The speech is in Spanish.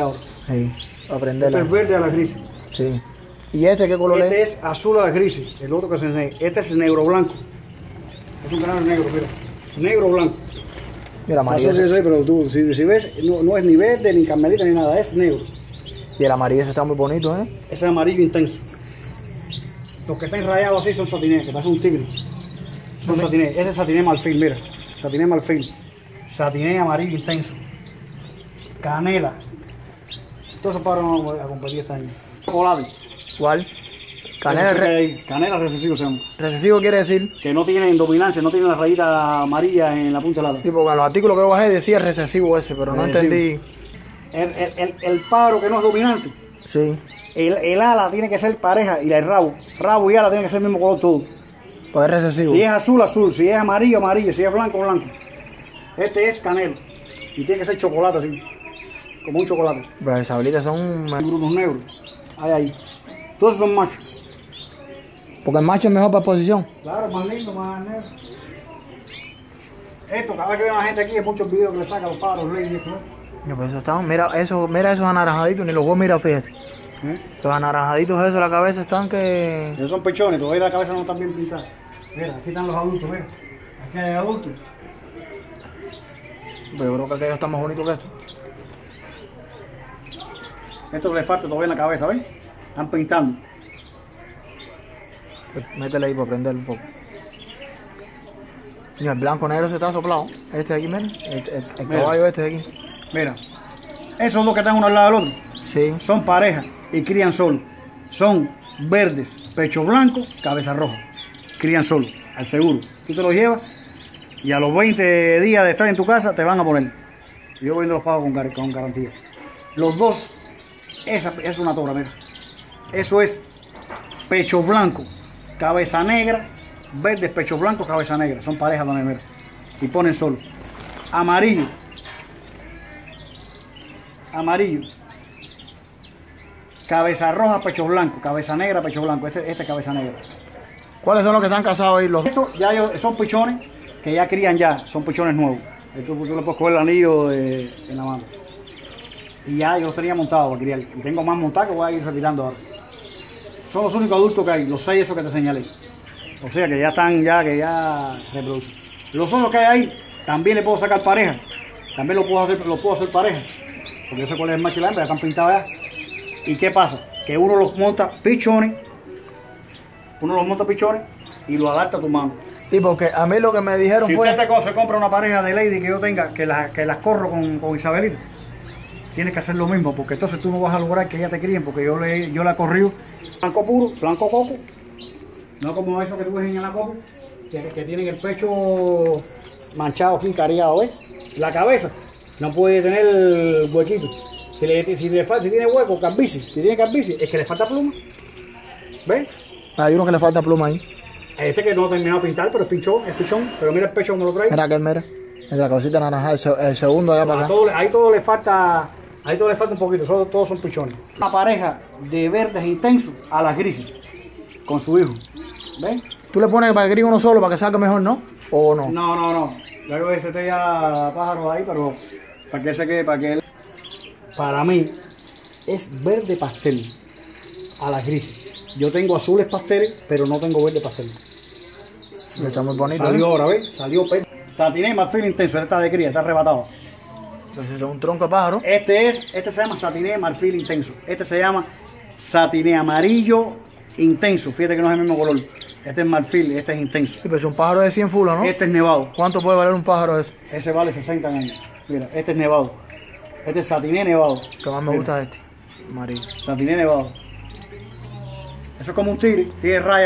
ahora. Sí, Este aprenderla. es verde a la gris. Sí. ¿Y este qué color Este es? es azul a la gris. El otro que se enseña. Este es negro blanco. Es un canario negro, mira. Negro blanco. Mira, No amarillo. sé si es pero tú, si, si ves, no, no es ni verde, ni carmelita, ni nada, es negro. Y el amarillo ese está muy bonito, ¿eh? Ese es amarillo intenso. Los que están rayados así son satinés, que parecen un tigre. Son satinés. Ese es satiné marfil, mira. Satiné marfil. Satiné amarillo intenso. Canela. Todos esos pájaros no a competir este año. Chocolate. ¿Cuál? Canela re- Canela recesivo se llama. recesivo quiere decir, Que no tienen dominancia, no tienen la rayita amarilla en la punta del ala. tipo, que en los artículos que yo bajé decía recesivo ese, pero no entendí. El, el, el, el pájaro que no es dominante. Sí, El, el ala tiene que ser pareja y el rabo. Rabo y ala tienen que ser el mismo color todo. pues es recesivo. Si es azul, azul. Si es amarillo, amarillo. Si es blanco, blanco. Este es canelo. Y tiene que ser chocolate así. Como un chocolate. Pero esas abuelitas son... Brutos negros. Hay ahí. Todos esos son machos. Porque el macho es mejor para posición. Claro, más lindo, más negro. Esto, cada vez que veo a la gente aquí, hay muchos videos que le sacan los pájaros reyes y esto. ¿eh? No, pues eso están, mira, eso, mira esos anaranjaditos, ni los voy a mirar, fíjate. ¿Eh? Los anaranjaditos esos, la cabeza están que... Esos son pechones, todavía la cabeza no está bien pintada. Mira, aquí están los adultos, mira. Aquí hay adultos. Pero yo creo que aquellos están más bonitos que estos. Esto le falta todavía en la cabeza, ¿ves? Están pintando. Pues, Métele ahí para prender un poco. Mira, el blanco negro se está soplado. Este de aquí, mira. El, el- el Mira. caballo este de aquí. Mira, esos dos que están uno al lado del otro Sí. son pareja y crían solo. Son verdes, pecho blanco, cabeza roja. Crían solo, al seguro. Tú te los llevas y a los 20 días de estar en tu casa te van a poner. Yo vendo los pagos con, gar- con garantía. Los dos, esa es una tora, mira. Eso es pecho blanco, cabeza negra, verdes, pecho blanco, cabeza negra. Son parejas también, mira. Y ponen solo. Amarillo, amarillo. Cabeza roja, pecho blanco. Cabeza negra, pecho blanco. Este, este es cabeza negra. ¿Cuáles son los que están casados ahí? Los Estos ya ellos- son pichones que ya crían ya. Son pichones nuevos. Esto tú le puedes coger el anillo de- en la mano. Y ya yo los tenía montados para criar. Y tengo más montados que voy a ir retirando ahora. Son los únicos adultos que hay. Los seis esos que te señalé. O sea que ya están, ya que ya reproducen. Los otros que hay ahí, también le puedo sacar pareja. También lo puedo hacer, lo puedo hacer pareja. Porque yo sé cuál es el macho y la hembra, ya están pintados ya. ¿Y qué pasa? Que uno los monta pichones, uno los monta pichones y lo adapta a tu mano. Sí, porque a mí lo que me dijeron Si fue... usted te compra una pareja de lady que yo tenga, que, la- que las corro con, con Isabelita, tienes que hacer lo mismo, porque entonces tú no vas a lograr que ella te críen, porque yo le yo la corrí blanco puro, blanco coco, no como eso que tú ves en la coco, que, que tienen el pecho manchado aquí, cariado, ¿ves? La cabeza no puede tener huequito. Si, le, si, le falta, si tiene hueco, calvicie, si tiene calvicie, es que le falta pluma. ¿Ves? Hay uno que le falta pluma ahí. Este que no ha terminado de pintar, pero es pichón, es pichón, pero mira el pecho como lo trae. Mira aquel, mira. El de la cabecita naranja, el, se- el segundo allá para acá. todo, ahí todo le falta, ahí todo le falta un poquito, solo- todos son pichones. Una pareja de verdes intensos a las grises, con su hijo. ¿Ven? Tú le pones para el gris uno solo para que salga mejor, ¿no? ¿O no? No, no, no. Yo voy a este ya pájaros ahí, pero para que se quede, para que él. Para mí es verde pastel a las grises. Yo tengo azules pasteles, pero no tengo verde pastel. Está muy bonito. Salió ¿eh? ahora, ¿ves? Salió Satiné marfil intenso, él está de cría, está arrebatado. Entonces es un tronco de pájaro. Este es, este se llama satiné marfil intenso. Este se llama satiné amarillo intenso. Fíjate que no es el mismo color. Este es marfil, este es intenso. Sí, pero es un pájaro de 100 fulas, ¿no? Este es nevado. ¿Cuánto puede valer un pájaro ese? Ese vale 60 años. Mira, este es nevado. Este es satiné nevado. Que más me Mira, gusta este. Amarillo. Satiné nevado. Eso es como un tigre, tiene rayas.